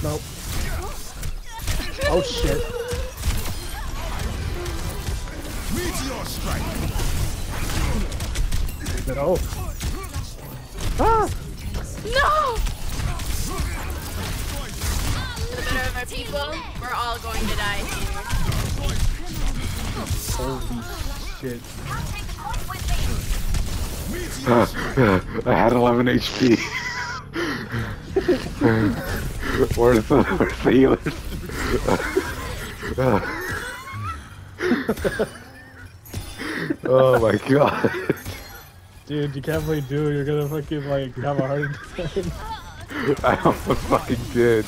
No. Oh shit. Meteor strike. No. Ah! No! For the better of our people, we're all going to die here. Holy shit. I had 11 HP. where's the, where's the healers? oh my god. Dude, you can't play Duo, you're gonna fucking like have a heart attack. I almost fucking did.